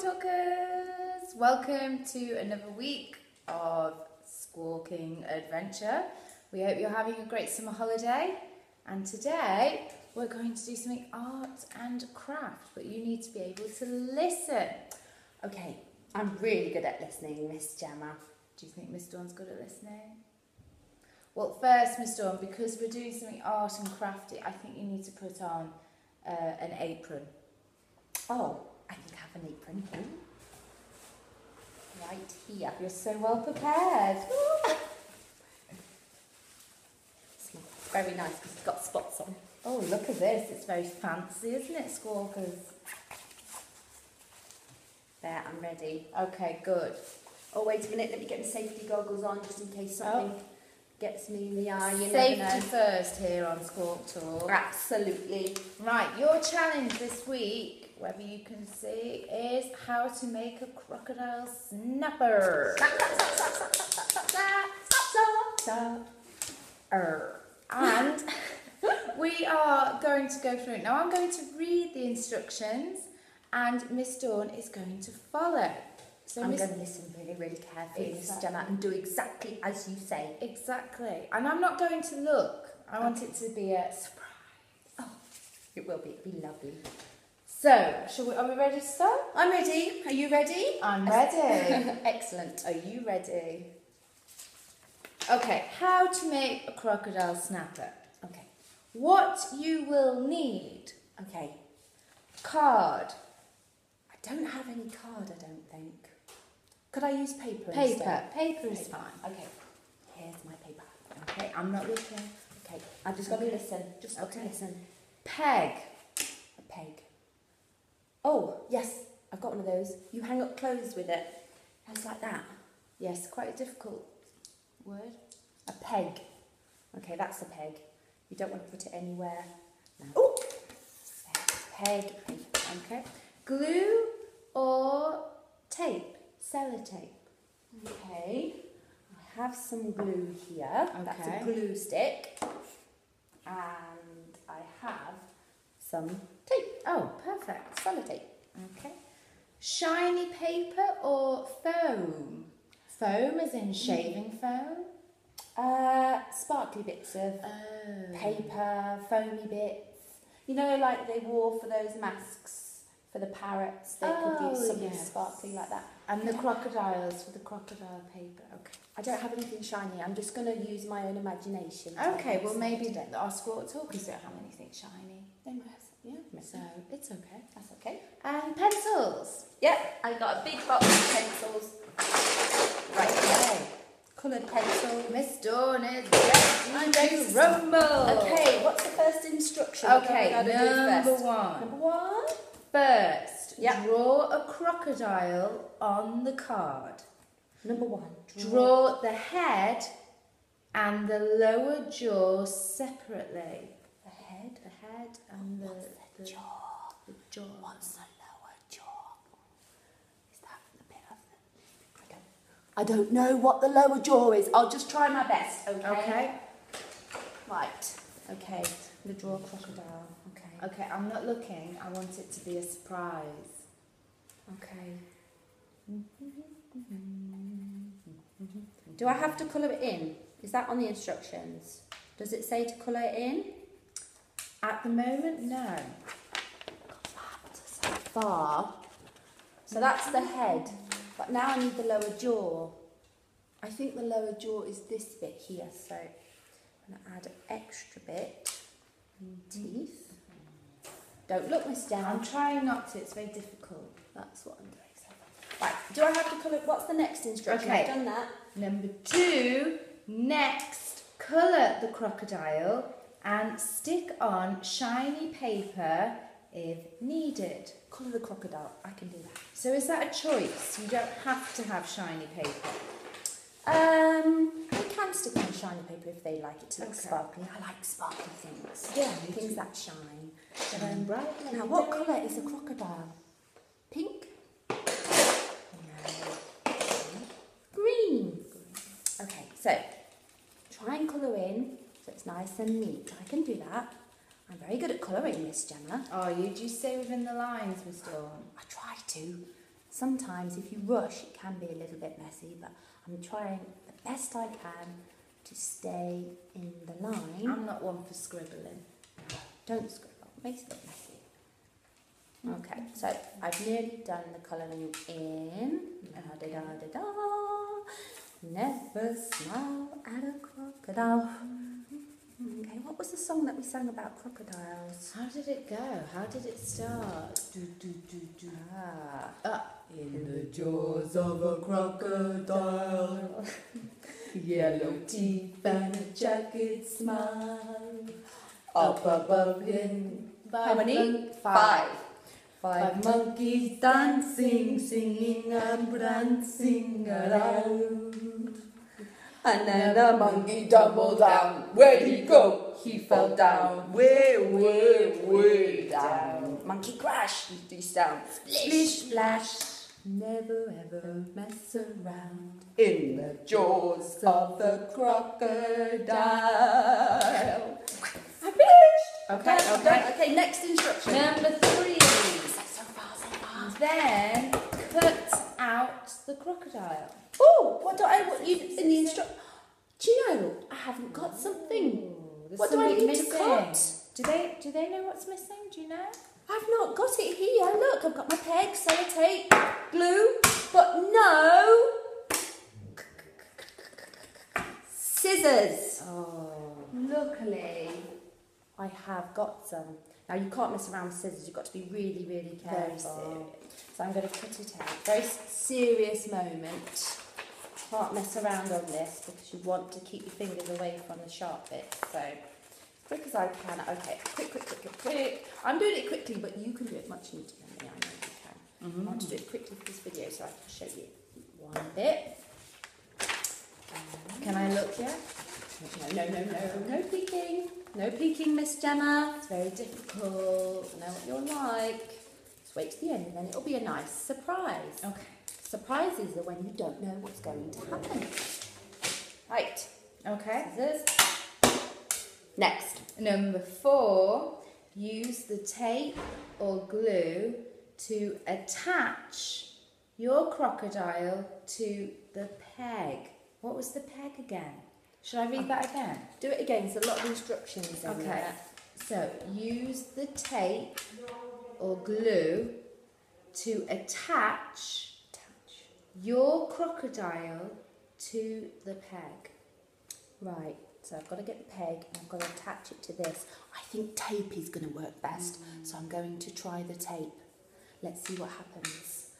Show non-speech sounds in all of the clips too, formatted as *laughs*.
Talkers! Welcome to another week of Squawking Adventure. We hope you're having a great summer holiday. And today we're going to do something art and craft, but you need to be able to listen. Okay, I'm really good at listening, Miss Gemma. Do you think Miss Dawn's good at listening? Well, first, Miss Dawn, because we're doing something art and crafty, I think you need to put on uh, an apron. Oh, I can have an apron here. Right here. You're so well prepared. Very nice because it's got spots on. Oh, look at this. It's very fancy, isn't it, Squawkers? There, I'm ready. Okay, good. Oh, wait a minute, let me get my safety goggles on just in case oh. something gets me in the eye. You Safety know. first here on Squawk Talk. Absolutely. Right, your challenge this week, whether you can see, is how to make a crocodile snapper. Er. And we are going to go through it. Now, I'm going to read the instructions, and Miss Dawn is going to follow. So, I'm Miss going to listen really, really carefully, Miss Exactly. Gemma, and do exactly as you say. Exactly. And I'm not going to look. I want it to be a surprise. Oh, It will be, it'll be lovely. So, shall we, are we ready to start? I'm ready. Are you ready? I'm ready. *laughs* Excellent. are you ready? Okay, how to make a crocodile snapper. Okay. What you will need Okay. card, I don't have any card, I don't think. Could I use paper paper. instead? Paper Paper is Paper. fine. Okay. Here's my paper. Okay, I'm not looking. Okay. I've just got to listen. Just got Okay. to listen. Peg. A peg. Oh, yes. I've got one of those. You hang up clothes with it. It's like that. Yes, quite a difficult word. A peg. Okay, that's a peg. You don't want to put it anywhere. No. Oh! Peg. peg. Okay. Glue or tape? Sellotape. Okay. I have some glue here. Okay. That's a glue stick. And I have some tape. Oh, perfect. Sellotape. Okay. Shiny paper or foam? Foam as in shaving foam? Uh, sparkly bits of Oh. paper, foamy bits. You know, like they wore for those masks for the parrots. They could Oh, use something yes. sparkly like that. And the crocodiles for the crocodile paper. Okay. I don't have anything shiny. I'm just going to use my own imagination. Okay, well maybe our squawk talkers don't have anything shiny. They must. Yeah, So it's okay. that's okay. And pencils. Yep, I got a big box of pencils. Right here. Coloured pencil. Miss Dawn is ready I'm ready to rumble. Okay, what's the first instruction? Okay, have we got to do number one. Number one. First, Yeah. draw a crocodile on the card. Number one. Draw the head and the lower jaw separately. Head. And the, the the, jaw? the jaw. What's the lower jaw? Is that the bit of the... I don't, I don't know what the lower jaw is. I'll just try my best, okay? Okay. Right. Okay. The draw crocodile. Okay. Okay, I'm not looking. I want it to be a surprise. Okay. Do I have to colour it in? Is that on the instructions? Does it say to colour it in? At the moment, no. So far. So that's the head. But now I need the lower jaw. I think the lower jaw is this bit here. So I'm going to add an extra bit. Teeth. Don't look, Miss Dawn. I'm trying not to. It's very difficult. That's what I'm doing. Right. Do I have to colour? What's the next instruction? Okay. I've done that. Number two, next, colour the crocodile and stick on shiny paper if needed. Colour the crocodile. I can do that. So is that a choice? You don't have to have shiny paper. Um, they can stick on shiny paper if they like it to look Okay. sparkly. I like sparkly things. Yeah, things that shine. Shine bright. Now, what colour is a crocodile? Pink? No. Green. Okay, so try and colour in so it's nice and neat. I can do that. I'm very good at colouring, Miss Gemma. Oh, you do you stay within the lines, Miss Dawn? I try to. Sometimes, if you rush, it can be a little bit messy, but I'm trying the best I can to stay in the line. I'm not one for scribbling. Don't scribble, it makes it messy. Okay, so I've nearly done the colouring in. Da da da da da. Never smile at a crocodile. Okay, what was the song that we sang about crocodiles? How did it go? How did it start? Do, do, do, do. Ah, Uh, In the jaws of a crocodile, *laughs* yellow teeth and a jagged smile. Up above him, how many? Five. five monkeys dancing, singing and prancing around. And then a monkey tumbled down. Where'd he go? He fell down, way, way, way down. Monkey crash, Splish down, splish splash. Never ever mess around in the jaws of the crocodile. I finished. Okay, Done, okay. Okay, next instruction. Number three. So far, so far. Then cut out the crocodile. Oh, what do I want you in the instruction? Do you know I haven't got something? There's What do I need to cut? Do they do they know what's missing? Do you know? I've not got it here. Look, I've got my peg, sellotape, glue, but no scissors. Oh. Luckily, I have got some. Now you can't mess around with scissors. You've got to be really, really Very careful. So I'm going to cut it out. Very serious moment. Can't mess around on this because you want to keep your fingers away from the sharp bits. So as quick as I can. Okay, quick, quick, quick, quick, quick. I'm doing it quickly, but you can do it much neater than me. I know you can. Mm-hmm. I want to do it quickly for this video so I can show you one bit. Can I look yet? No, no, no, no, no peeking. No peeking, Miss Gemma. It's very difficult. I know what you're like. Just wait to the end and then it'll be a nice surprise. Okay. Surprises are when you don't know what's going to happen. Right, Okay. scissors. Next. Number four, use the tape or glue to attach your crocodile to the peg. What was the peg again? Should I read that again? Do it again. There's a lot of instructions in Okay. there. So use the tape or glue to attach Attach. your crocodile to the peg. Right, so I've got to get the peg and I've got to attach it to this. I think tape is going to work best, so I'm going to try the tape. Let's see what happens.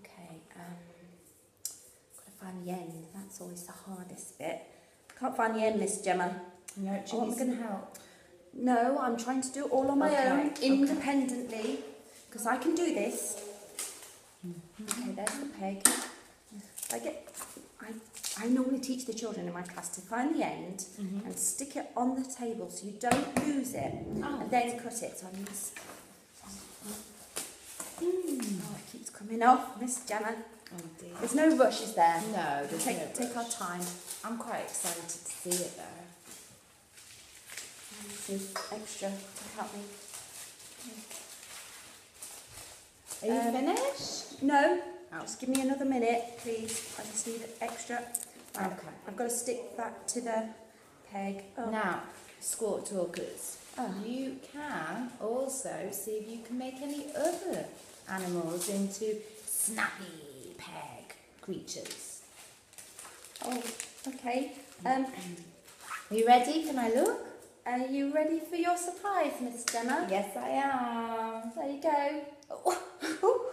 Okay, um, got to find the end. That's always the hardest bit. Can't find the end, Miss Gemma. No, you need some help? No, I'm trying to do it all on my Okay, own, okay. independently, because I can do this. Mm-hmm. Okay, there's the peg. I get, I, I normally teach the children in my class to find the end mm-hmm. and stick it on the table so you don't lose it, Oh. and then cut it. So I'm mm. just, oh, it keeps coming off, Miss Gemma. Oh dear. There's no rush, is there? No, there's Take, no take our time. I'm quite excited to see it though. This extra to help me. Are you Um, finished? No, Oh. just give me another minute, please. I just need extra. Right, Okay. I've got to stick that to the peg. Oh. Now, squawk talkers. Oh. You can also see if you can make any other animals into snappy peg creatures. Oh, okay. Um, Are you ready? Can I look? are you ready for your surprise, Miss Gemma? Yes, I am. There you go. Oh.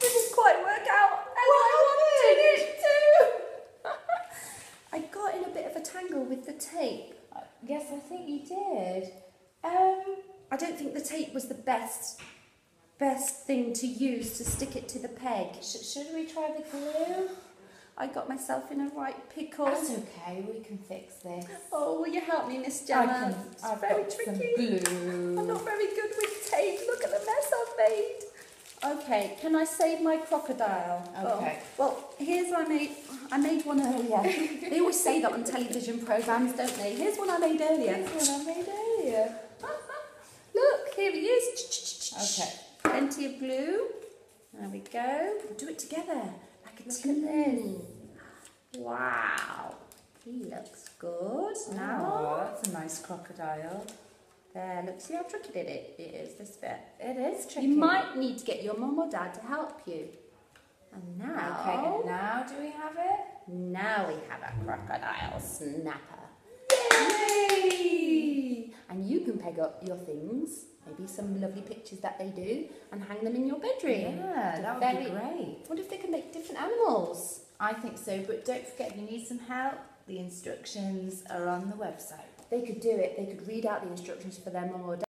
Didn't quite work out as I wanted it to. *laughs* I got in a bit of a tangle with the tape. Uh, Yes, I think you did. Um, I don't think the tape was the best best thing to use to stick it to the peg. sh- should we try the glue? I got myself in a right pickle. That's okay. We can fix this. Oh, will you help me, Miss I Gemma? can. It's I've very tricky. some I'm not very good with tape. Look at the mess I've made. Okay, can I save my crocodile? Okay. Oh, well, here's what I made. I made one earlier. *laughs* they always say that on television programs, don't they? Here's one I made earlier. This one I made earlier. *laughs* Look, here he is. Okay. Plenty of glue. There we go. Do it together like a Look team. Wow. He looks good. Now, Oh, that's a nice crocodile. there, look, see how tricky it it is, this bit. It is tricky. You might need to get your mum or dad to help you. And now, Okay, and now do we have it? now we have a crocodile snapper. Yay! And you can peg up your things, maybe some lovely pictures that they do, and hang them in your bedroom. Yeah, that would Very- be great. What if they can make different animals? I think so, but don't forget if you need some help, the instructions are on the website. They could do it. They could read out the instructions for their mum or dad.